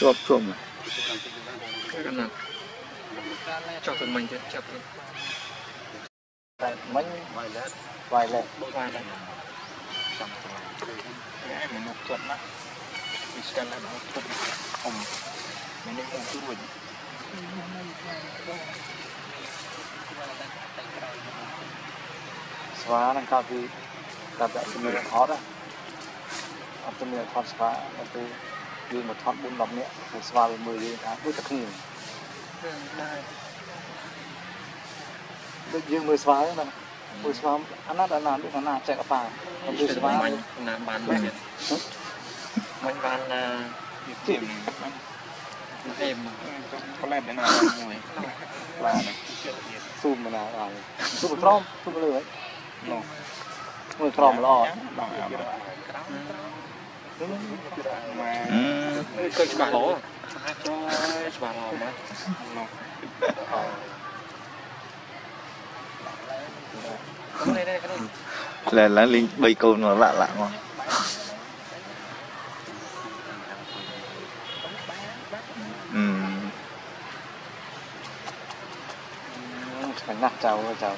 ជាប់ជុំហ្នឹងណាចុះទៅមិញទៀតចាប់ទៅតែមិញ violet violet violet ចាំទៅឯងមនុស្សចិត្តណាស់វាស្កាន់តែមនុស្សចិត្តអមមាននេះមកជួយស្វានឹងកាត់ពីកាត់ដាក់ជំនឿអត់អត់ជំនឿថតស្វាទៅ យើងមកថត4 10នាក់ហើយស្វាវាមើលយើងថាដូចតែគ្នា đây ដូចយើងមើលស្វាហ្នឹងណាមើលស្វាអាណាត់អាណាដូចអាណាចែកអប៉ាខ្ញុំមើលស្វា mình là bán mình mình bán là Chìm. em ផ្លែដែរណាមួយខ្លានេះស៊ូមមកណាដល់ស៊ូមត្រមស៊ូមលើហ្នឹងនោះមើលត្រមល្អបងអាប់មក cơ bà lỗ cho bà lỗ mà នោះ cái này đây cái này ផ្លែឡើងលេង3កូនមកលាក់លាក់មក អឺ ឆ្ងាញ់ណាស់ចៅចៅ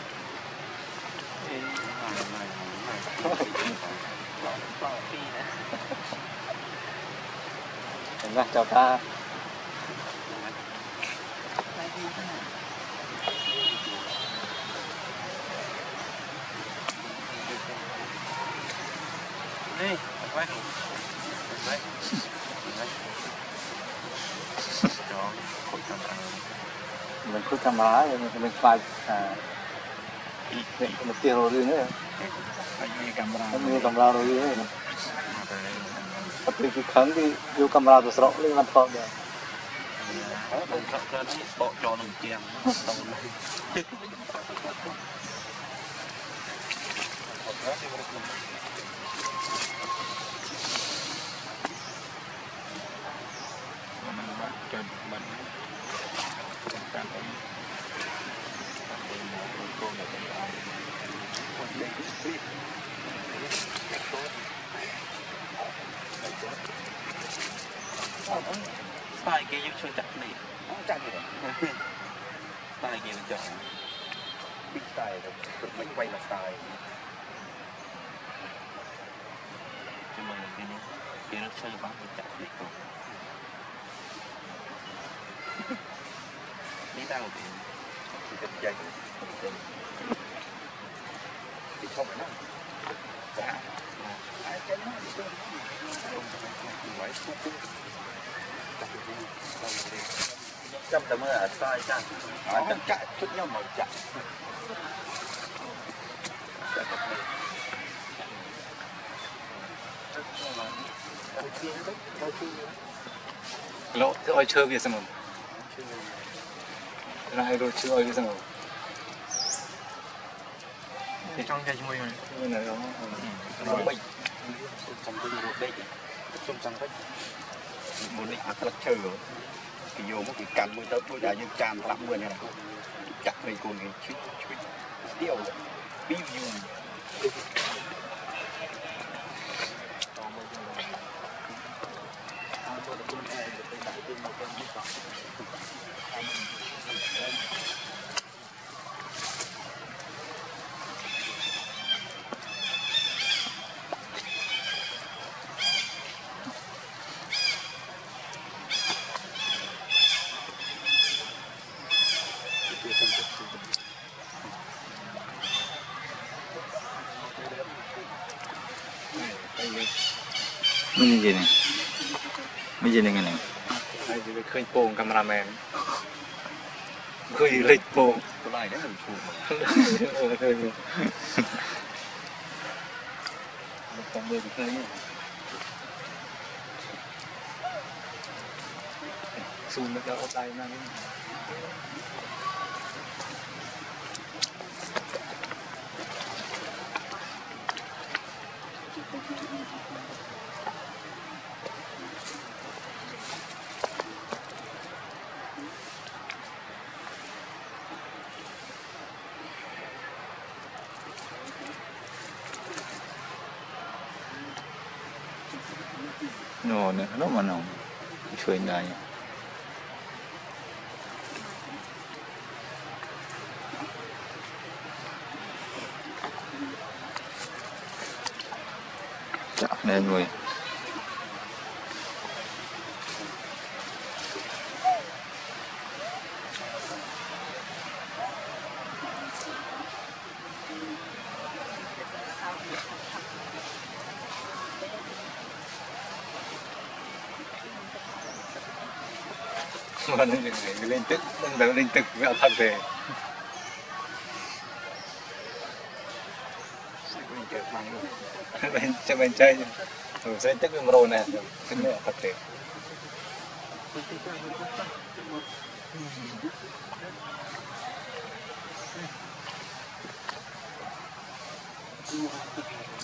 เห็นไหมเจ้าตาไปดีขนาดนี่ไว้ไว้ไว้จองขุดทำอะไรมันขุมันเป็นไฟอ่าเป็นเตียโรือเนี่ย កាមេរ៉ាមានកាមេរ៉ារួយទេតែពីពីខាងទីយកកាមេរ៉ាទៅស្រកលេងបានថតដែរបងខាត់ខាត់នេះបកចោលនឹងទៀងទៅលេងអត់ប្រាទីវរគុំមិនបានចាំមិនកាន់អង្គតែមកគោលនៅ ស្ទាយទៅមិនវាយមកស្ទាយ cho mình cái này kia nó chơi bắn mình chặt này cũng đi đâu thì ពីទឹកចាច់ពីឈប់ណាចាអាចចេញមកទៅវាយពុកពុកចាក់ទៅ chăm tầm ở style chăng អត់ចាក់ trăm tấm là sai chăng nó chạy chút nhau mà chạy lộ ơi chơi bây giờ xong rồi rồi chơi bây giờ xong rồi គេចង់និយាយជាមួយហ្នឹងនៅក្នុងបិចចាំទៅរកដេកខ្ញុំចង់បិចមុននេះអាក្លឹកឈើគេយកមកគេកាន់មួយទៅដូចតែយើងចានប្រាប់មួយហ្នឹងចាក់ព្រៃកូនគេឈឺឈឺស្ទៀវពី view ไม่เยินไม่เย็นยังไงเนี่ยเคยโป่งกำราแมนเคยเล็กโป่งก็ไล่ได้ถูกต้องเบอร์เคยซูมแล้วเอาใจนั่น No, ne, no, ma no. Isso é engano. Chạm lên người. mà nó dừng lại lên tức đang lên tức với thật về bên chơi bên chơi rồi ừ, sẽ tức với rồi nè, tức này thật về Thank you.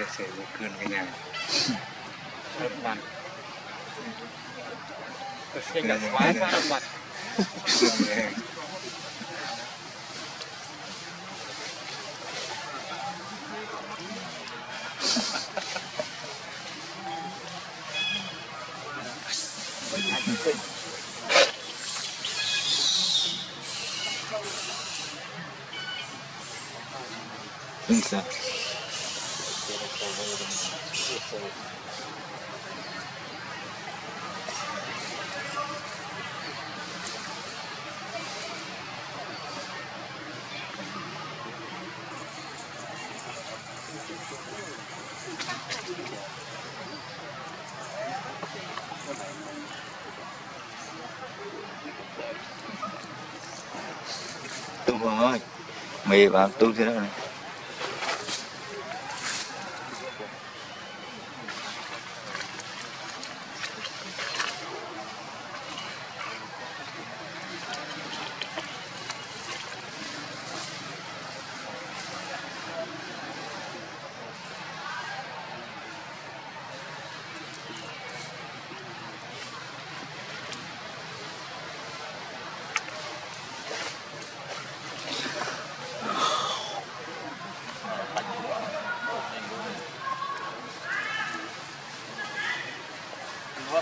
sửa sửa vô cơn cái nhà. Đập mặt tôi sẽ cả xoáy ra đập mặt Thank you. Phương ơi mì vào tu thế đó này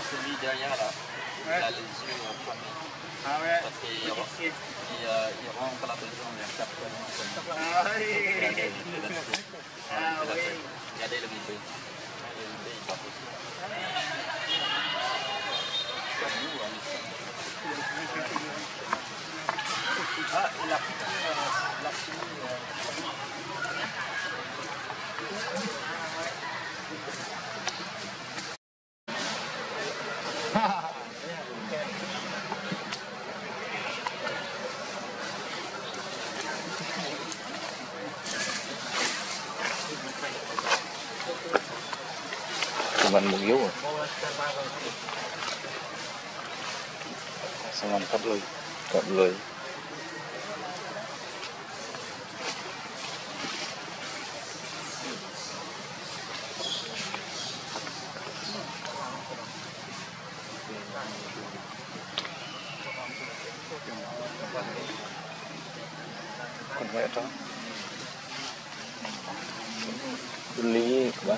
celui derrière là. Il a les yeux fermés. Ah ouais Parce qu'il il, euh, il rentre la maison, il y a un cap comme ça. Ah oui regardez. Ah oui Regardez le bébé. Le bébé, il va pousser. Comme nous, hein, Ah, il a pris euh, la fille, mình một yếu rồi. Xong mình cắt lùi cặp lưỡi Còn vẽ đó. Lý bác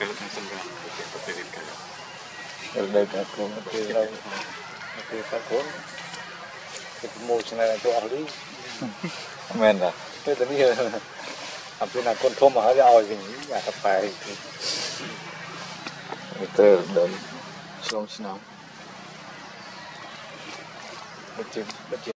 កើតសម្រាប់ប្រទេសកើតរដូវកាលខ្លួនគឺឡើយគឺសាគូនគឺមោឆ្នាំទៅអស់លីមែនតាពេលតែនេះអភិណាគុនធំមកហើយឲ្យវិញអាកប៉ែទៅដល់ឆ្លងឆ្នាំបច្ចុប្បន្ន